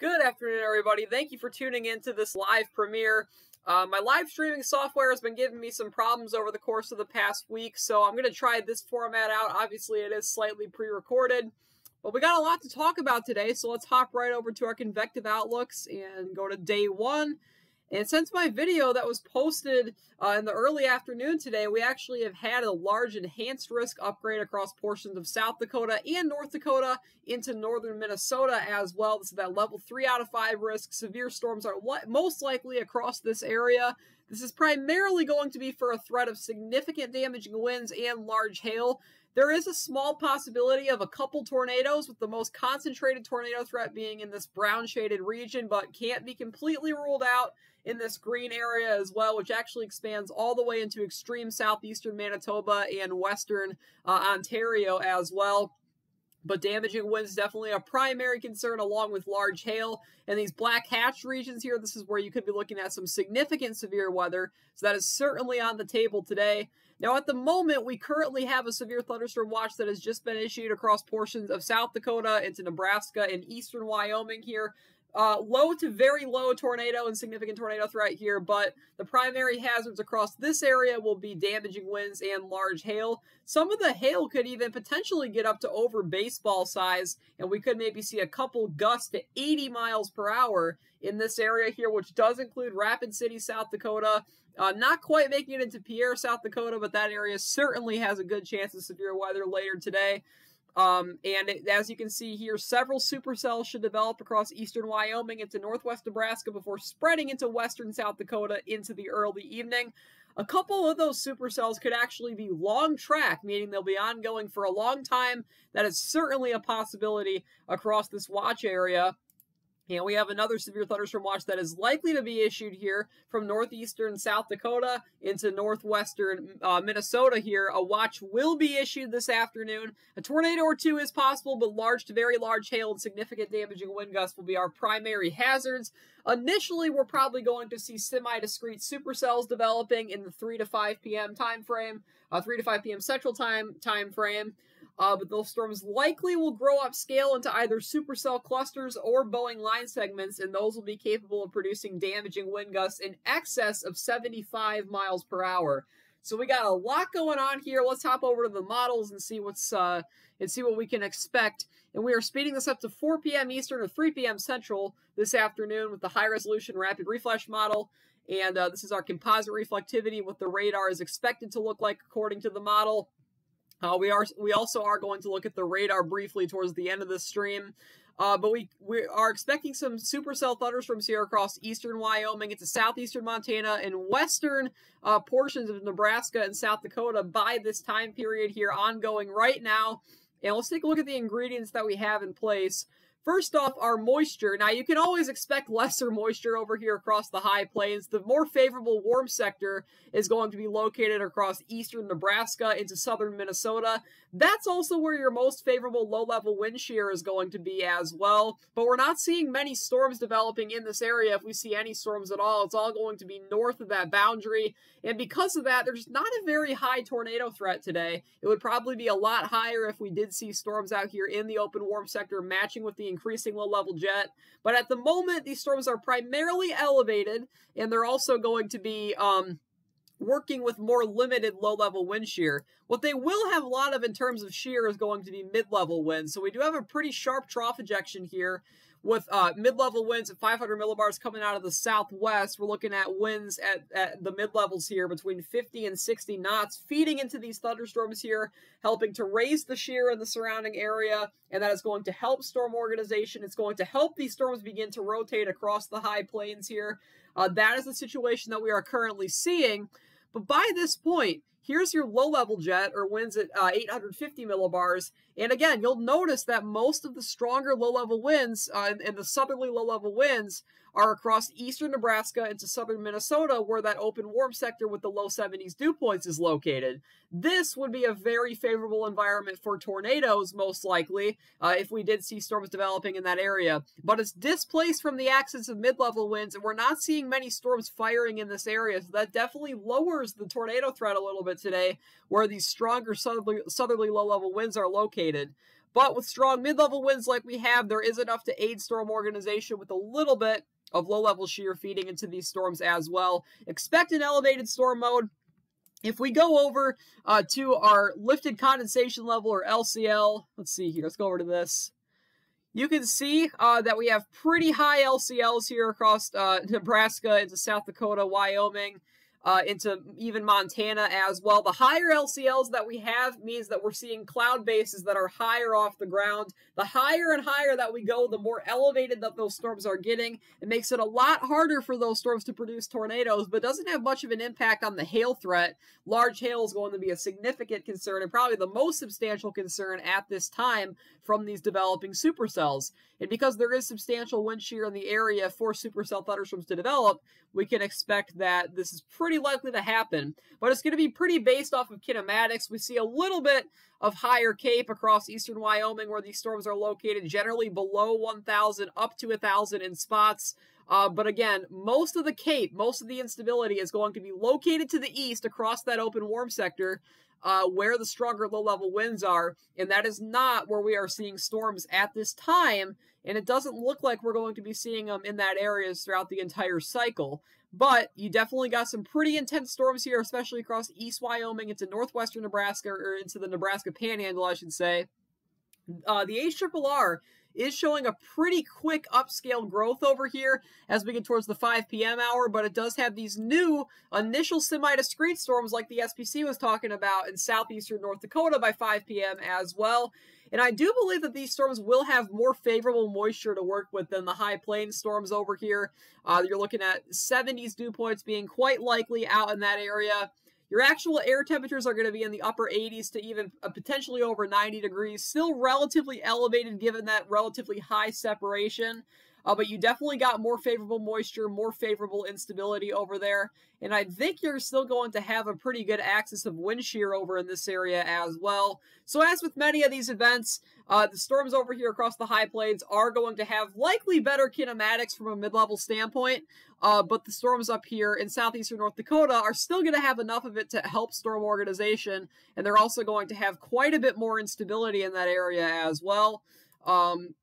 Good afternoon, everybody. Thank you for tuning in to this live premiere. Uh, my live streaming software has been giving me some problems over the course of the past week, so I'm going to try this format out. Obviously, it is slightly pre recorded, but we got a lot to talk about today, so let's hop right over to our convective outlooks and go to day one and since my video that was posted uh, in the early afternoon today, we actually have had a large enhanced risk upgrade across portions of South Dakota and North Dakota into northern Minnesota as well. This is that level 3 out of 5 risk. Severe storms are most likely across this area. This is primarily going to be for a threat of significant damaging winds and large hail. There is a small possibility of a couple tornadoes, with the most concentrated tornado threat being in this brown shaded region, but can't be completely ruled out in this green area as well, which actually expands all the way into extreme southeastern Manitoba and western uh, Ontario as well. But damaging winds definitely a primary concern along with large hail. And these black hatch regions here, this is where you could be looking at some significant severe weather. So that is certainly on the table today. Now, at the moment, we currently have a severe thunderstorm watch that has just been issued across portions of South Dakota into Nebraska and eastern Wyoming here. Uh, low to very low tornado and significant tornado threat here, but the primary hazards across this area will be damaging winds and large hail. Some of the hail could even potentially get up to over baseball size, and we could maybe see a couple gusts to 80 miles per hour in this area here, which does include Rapid City, South Dakota. Uh, not quite making it into Pierre, South Dakota, but that area certainly has a good chance of severe weather later today. Um, and it, as you can see here, several supercells should develop across eastern Wyoming into northwest Nebraska before spreading into western South Dakota into the early evening. A couple of those supercells could actually be long track, meaning they'll be ongoing for a long time. That is certainly a possibility across this watch area. And we have another severe thunderstorm watch that is likely to be issued here from northeastern South Dakota into northwestern uh, Minnesota here. A watch will be issued this afternoon. A tornado or two is possible, but large to very large hail and significant damaging wind gusts will be our primary hazards. Initially, we're probably going to see semi-discrete supercells developing in the 3 to 5 p.m. time frame, uh, 3 to 5 p.m. Central Time time frame. Uh, but those storms likely will grow up scale into either supercell clusters or bowing line segments, and those will be capable of producing damaging wind gusts in excess of 75 miles per hour. So we got a lot going on here. Let's hop over to the models and see what's uh, and see what we can expect. And we are speeding this up to 4 p.m. Eastern or 3 p.m. Central this afternoon with the high resolution rapid refresh model. And uh, this is our composite reflectivity, what the radar is expected to look like according to the model. Uh, we are we also are going to look at the radar briefly towards the end of the stream. Uh, but we, we are expecting some supercell thunderstorms here across eastern Wyoming into southeastern Montana and western uh, portions of Nebraska and South Dakota by this time period here ongoing right now. And let's take a look at the ingredients that we have in place. First off, our moisture. Now, you can always expect lesser moisture over here across the high plains. The more favorable warm sector is going to be located across eastern Nebraska into southern Minnesota. That's also where your most favorable low-level wind shear is going to be as well. But we're not seeing many storms developing in this area. If we see any storms at all, it's all going to be north of that boundary. And because of that, there's not a very high tornado threat today. It would probably be a lot higher if we did see storms out here in the open warm sector matching with the increasing low level jet. But at the moment, these storms are primarily elevated, and they're also going to be um, working with more limited low level wind shear. What they will have a lot of in terms of shear is going to be mid level winds. So we do have a pretty sharp trough ejection here with uh, mid-level winds at 500 millibars coming out of the southwest. We're looking at winds at, at the mid-levels here between 50 and 60 knots, feeding into these thunderstorms here, helping to raise the shear in the surrounding area, and that is going to help storm organization. It's going to help these storms begin to rotate across the high plains here. Uh, that is the situation that we are currently seeing. But by this point, Here's your low level jet or winds at uh, 850 millibars. And again, you'll notice that most of the stronger low level winds uh, and the southerly low level winds are across eastern Nebraska into southern Minnesota, where that open warm sector with the low 70s dew points is located. This would be a very favorable environment for tornadoes, most likely, uh, if we did see storms developing in that area. But it's displaced from the axis of mid level winds, and we're not seeing many storms firing in this area, so that definitely lowers the tornado threat a little bit today, where these stronger southerly, southerly low level winds are located. But with strong mid-level winds like we have, there is enough to aid storm organization with a little bit of low-level shear feeding into these storms as well. Expect an elevated storm mode. If we go over uh, to our lifted condensation level or LCL, let's see here, let's go over to this. You can see uh, that we have pretty high LCLs here across uh, Nebraska into South Dakota, Wyoming, uh, into even Montana as well. The higher LCLs that we have means that we're seeing cloud bases that are higher off the ground. The higher and higher that we go, the more elevated that those storms are getting. It makes it a lot harder for those storms to produce tornadoes, but doesn't have much of an impact on the hail threat. Large hail is going to be a significant concern and probably the most substantial concern at this time from these developing supercells. And because there is substantial wind shear in the area for supercell thunderstorms to develop, we can expect that this is pretty likely to happen. But it's going to be pretty based off of kinematics. We see a little bit of higher CAPE across eastern Wyoming where these storms are located, generally below 1,000 up to 1,000 in spots. Uh, but again, most of the CAPE, most of the instability is going to be located to the east across that open warm sector uh, where the stronger low level winds are. And that is not where we are seeing storms at this time. And it doesn't look like we're going to be seeing them in that areas throughout the entire cycle. But you definitely got some pretty intense storms here, especially across east Wyoming into northwestern Nebraska, or into the Nebraska Panhandle, I should say. Uh, the HRRR is showing a pretty quick upscale growth over here as we get towards the 5 p.m. hour, but it does have these new initial semi-discrete storms like the SPC was talking about in southeastern North Dakota by 5 p.m. as well. And I do believe that these storms will have more favorable moisture to work with than the high plains storms over here. Uh, you're looking at 70s dew points being quite likely out in that area. Your actual air temperatures are going to be in the upper 80s to even uh, potentially over 90 degrees. Still relatively elevated given that relatively high separation. Uh, but you definitely got more favorable moisture, more favorable instability over there. And I think you're still going to have a pretty good axis of wind shear over in this area as well. So as with many of these events, uh, the storms over here across the high plains are going to have likely better kinematics from a mid-level standpoint. Uh, but the storms up here in southeastern North Dakota are still going to have enough of it to help storm organization. And they're also going to have quite a bit more instability in that area as well. Um,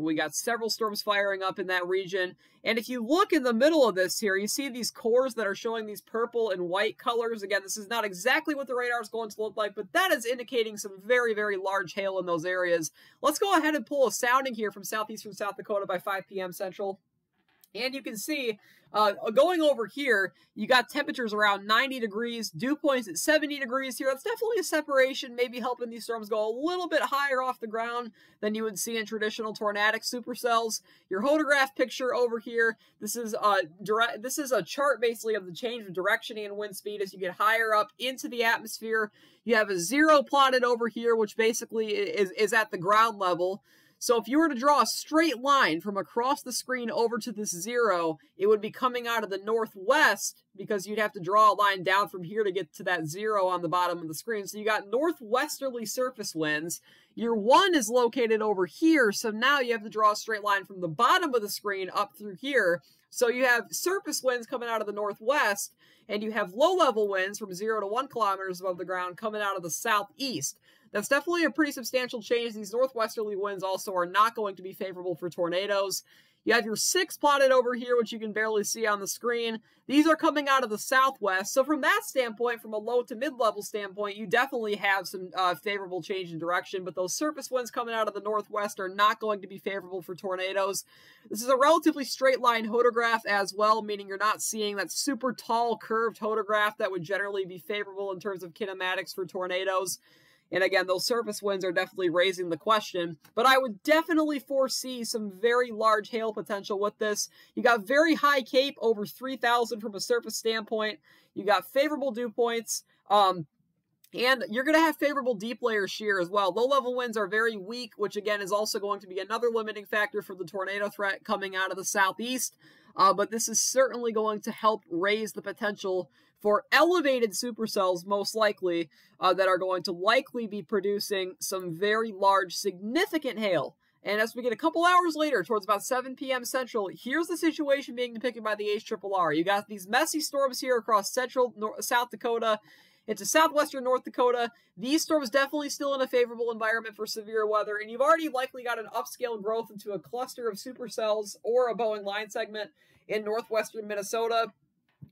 we got several storms firing up in that region. And if you look in the middle of this here, you see these cores that are showing these purple and white colors. Again, this is not exactly what the radar is going to look like, but that is indicating some very, very large hail in those areas. Let's go ahead and pull a sounding here from southeastern South Dakota by 5 p.m. Central. And you can see uh, going over here, you got temperatures around 90 degrees, dew points at 70 degrees here. That's definitely a separation, maybe helping these storms go a little bit higher off the ground than you would see in traditional tornadic supercells. Your hodograph picture over here, this is a direct, this is a chart basically of the change of direction and wind speed as you get higher up into the atmosphere. You have a zero plotted over here, which basically is, is at the ground level. So if you were to draw a straight line from across the screen over to this zero, it would be coming out of the northwest because you'd have to draw a line down from here to get to that zero on the bottom of the screen. So you got northwesterly surface winds. Your one is located over here, so now you have to draw a straight line from the bottom of the screen up through here. So you have surface winds coming out of the northwest, and you have low-level winds from zero to one kilometers above the ground coming out of the southeast. That's definitely a pretty substantial change. These northwesterly winds also are not going to be favorable for tornadoes. You have your six plotted over here, which you can barely see on the screen. These are coming out of the southwest. So from that standpoint, from a low to mid-level standpoint, you definitely have some uh, favorable change in direction, but those surface winds coming out of the northwest are not going to be favorable for tornadoes. This is a relatively straight line hodograph as well, meaning you're not seeing that super tall curved hodograph that would generally be favorable in terms of kinematics for tornadoes. And again, those surface winds are definitely raising the question. But I would definitely foresee some very large hail potential with this. You got very high CAPE, over 3,000 from a surface standpoint. You got favorable dew points. Um, and you're going to have favorable deep layer shear as well. Low level winds are very weak, which again is also going to be another limiting factor for the tornado threat coming out of the southeast. Uh, but this is certainly going to help raise the potential for elevated supercells, most likely, uh, that are going to likely be producing some very large, significant hail. And as we get a couple hours later, towards about 7 p.m. Central, here's the situation being depicted by the HRRR. You got these messy storms here across central North, South Dakota into southwestern North Dakota. These storms definitely still in a favorable environment for severe weather, and you've already likely got an upscale growth into a cluster of supercells or a bowing line segment in northwestern Minnesota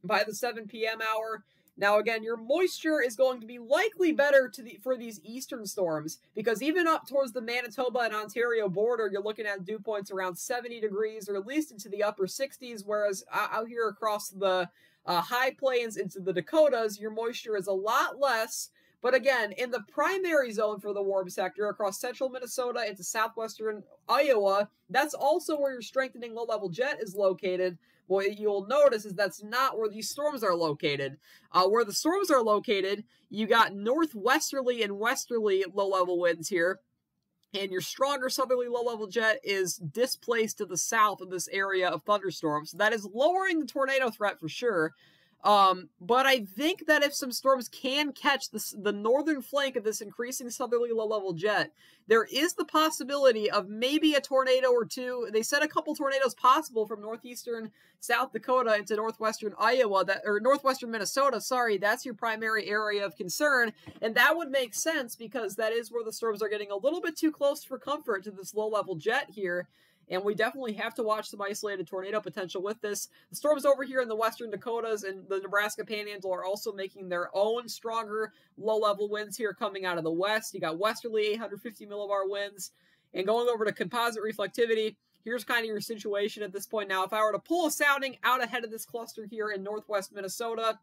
by the 7 p.m. hour. Now, again, your moisture is going to be likely better to the, for these eastern storms because even up towards the Manitoba and Ontario border, you're looking at dew points around 70 degrees or at least into the upper 60s, whereas uh, out here across the uh, high plains into the Dakotas, your moisture is a lot less. But again, in the primary zone for the warm sector across central Minnesota into southwestern Iowa, that's also where your strengthening low level jet is located what you'll notice is that's not where these storms are located. Uh, where the storms are located, you got northwesterly and westerly low level winds here. And your stronger southerly low level jet is displaced to the south of this area of thunderstorms. So that is lowering the tornado threat for sure. Um, but I think that if some storms can catch the, the northern flank of this increasing southerly low level jet, there is the possibility of maybe a tornado or two. They said a couple tornadoes possible from northeastern South Dakota into northwestern Iowa that or northwestern Minnesota. Sorry, that's your primary area of concern, and that would make sense because that is where the storms are getting a little bit too close for comfort to this low level jet here and we definitely have to watch some isolated tornado potential with this. The storms over here in the western Dakotas and the Nebraska Panhandle are also making their own stronger low-level winds here coming out of the west. You got westerly 850 millibar winds, and going over to composite reflectivity, here's kind of your situation at this point now. If I were to pull a sounding out ahead of this cluster here in northwest Minnesota,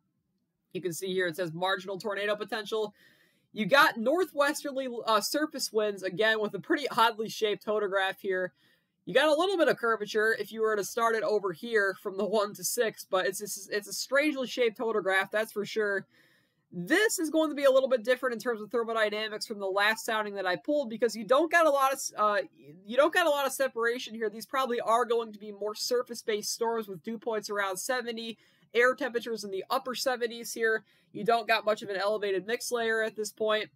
you can see here it says marginal tornado potential. You got northwesterly uh, surface winds, again, with a pretty oddly shaped hodograph here. You got a little bit of curvature if you were to start it over here from the 1 to 6, but it's, it's, it's a strangely shaped hodograph, that's for sure. This is going to be a little bit different in terms of thermodynamics from the last sounding that I pulled because you don't got a lot of uh, you don't got a lot of separation here. These probably are going to be more surface-based storms with dew points around 70, air temperatures in the upper 70s here. You don't got much of an elevated mix layer at this point.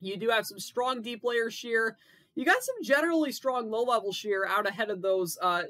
You do have some strong deep layer shear. You got some generally strong low level shear out ahead of those, uh,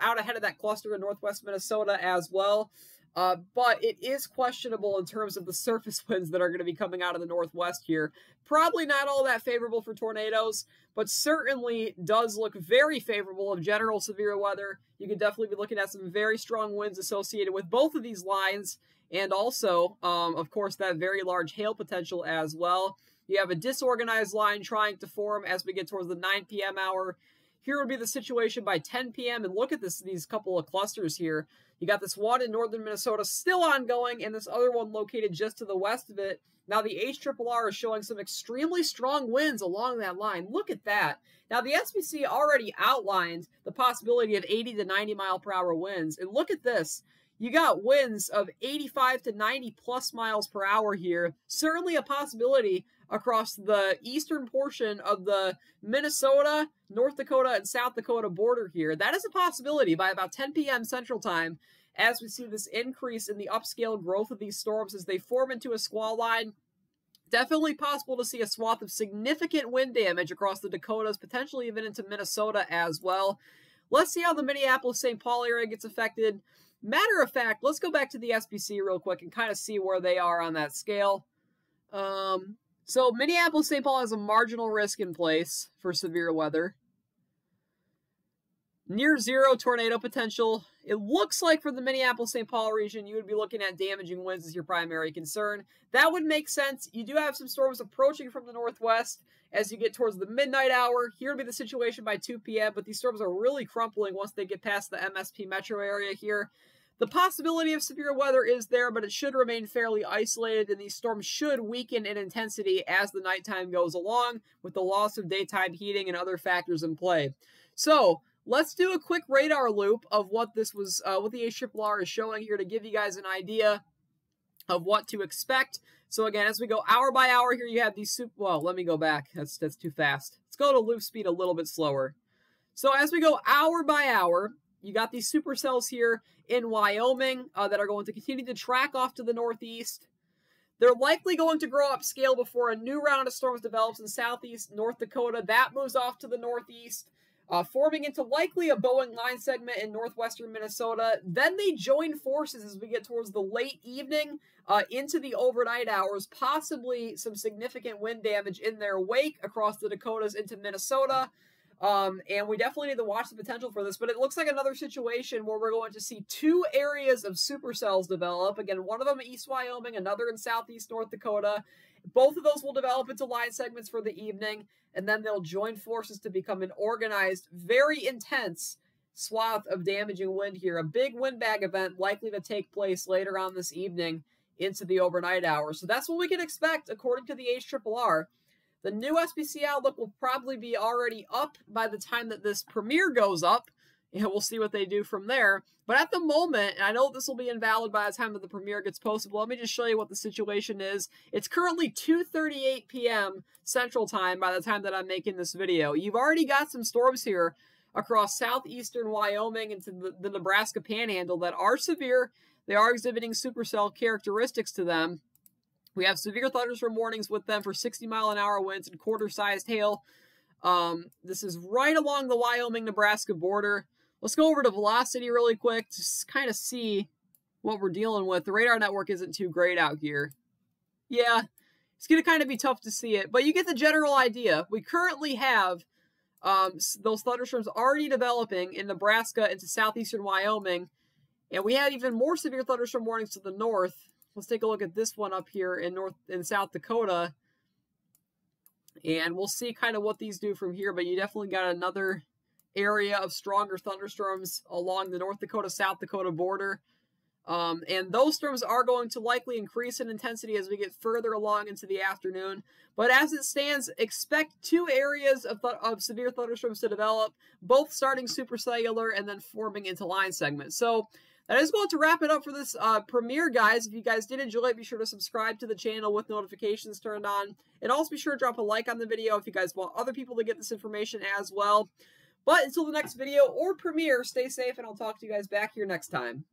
out ahead of that cluster in northwest Minnesota as well. Uh, but it is questionable in terms of the surface winds that are going to be coming out of the northwest here. Probably not all that favorable for tornadoes, but certainly does look very favorable of general severe weather. You could definitely be looking at some very strong winds associated with both of these lines, and also, um, of course, that very large hail potential as well. You have a disorganized line trying to form as we get towards the 9 p.m. hour. Here would be the situation by 10 p.m. And look at this these couple of clusters here. You got this one in northern Minnesota still ongoing, and this other one located just to the west of it. Now the HRRR is showing some extremely strong winds along that line. Look at that. Now the SPC already outlined the possibility of 80 to 90 mile per hour winds. And look at this. You got winds of 85 to 90 plus miles per hour here. Certainly a possibility across the eastern portion of the Minnesota, North Dakota, and South Dakota border here. That is a possibility by about 10 p.m. Central Time as we see this increase in the upscale growth of these storms as they form into a squall line. Definitely possible to see a swath of significant wind damage across the Dakotas, potentially even into Minnesota as well. Let's see how the Minneapolis St. Paul area gets affected. Matter of fact, let's go back to the SPC real quick and kind of see where they are on that scale. Um, so Minneapolis St. Paul has a marginal risk in place for severe weather. Near zero tornado potential. It looks like for the Minneapolis St. Paul region, you would be looking at damaging winds as your primary concern. That would make sense. You do have some storms approaching from the northwest as you get towards the midnight hour. Here would be the situation by 2 p.m., but these storms are really crumpling once they get past the MSP metro area here. The possibility of severe weather is there, but it should remain fairly isolated, and these storms should weaken in intensity as the nighttime goes along, with the loss of daytime heating and other factors in play. So, let's do a quick radar loop of what this was, uh, what the HRRR is showing here to give you guys an idea of what to expect. So again, as we go hour by hour here, you have these super, well, let me go back. That's, that's too fast. Let's go to loop speed a little bit slower. So as we go hour by hour, you got these supercells here in Wyoming uh, that are going to continue to track off to the northeast. They're likely going to grow up scale before a new round of storms develops in southeast North Dakota. That moves off to the northeast. uh, forming into likely a bowing line segment in northwestern Minnesota. Then they join forces as we get towards the late evening uh, into the overnight hours, possibly some significant wind damage in their wake across the Dakotas into Minnesota. Um, and we definitely need to watch the potential for this, but it looks like another situation where we're going to see two areas of supercells develop. Again, one of them East Wyoming, another in Southeast North Dakota. Both of those will develop into line segments for the evening, and then they'll join forces to become an organized, very intense swath of damaging wind here. A big windbag event likely to take place later on this evening into the overnight hours. So that's what we can expect according to the HRRR. The new SPC outlook will probably be already up by the time that this premiere goes up. And we'll see what they do from there. But at the moment, and I know this will be invalid by the time that the premiere gets posted, but let me just show you what the situation is. It's currently 2.38 p.m. Central Time by the time that I'm making this video. You've already got some storms here across southeastern Wyoming into the, the Nebraska Panhandle that are severe. They are exhibiting supercell characteristics to them. We have severe thunderstorm warnings with them for 60 mile an hour winds and quarter sized hail. Um, this is right along the Wyoming Nebraska border. Let's go over to velocity really quick to kind of see what we're dealing with. The radar network isn't too great out here. Yeah, it's going to kind of be tough to see it, but you get the general idea. We currently have um, those thunderstorms already developing in Nebraska into southeastern Wyoming, and we have even more severe thunderstorm warnings to the north Let's take a look at this one up here in North in South Dakota. And we'll see kind of what these do from here, but you definitely got another area of stronger thunderstorms along the North Dakota South Dakota border. Um, and those storms are going to likely increase in intensity as we get further along into the afternoon. But as it stands, expect two areas of, of severe thunderstorms to develop, both starting supercellular and then forming into line segments. So that is going to wrap it up for this uh, premiere, guys. If you guys did enjoy it, be sure to subscribe to the channel with notifications turned on. And also be sure to drop a like on the video if you guys want other people to get this information as well. But until the next video or premiere, stay safe, and I'll talk to you guys back here next time.